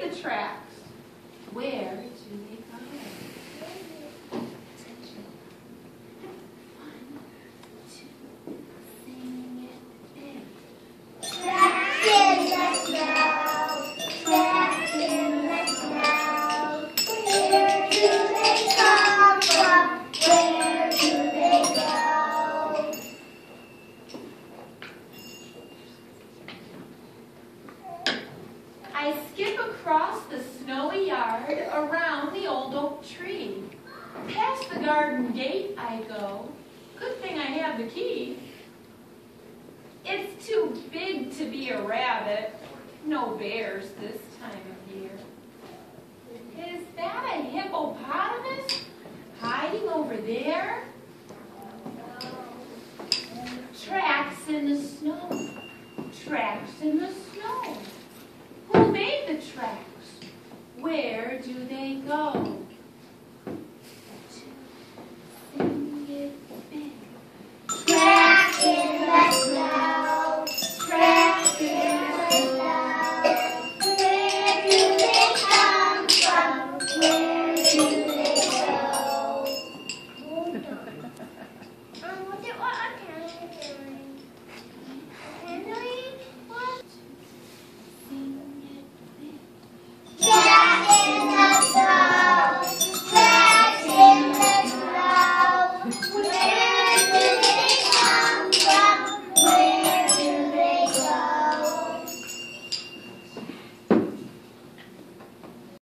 the tracks? Where do they go? Attention. One, I skip across the snowy yard, around the old oak tree. Past the garden gate I go. Good thing I have the key. It's too big to be a rabbit. No bears this time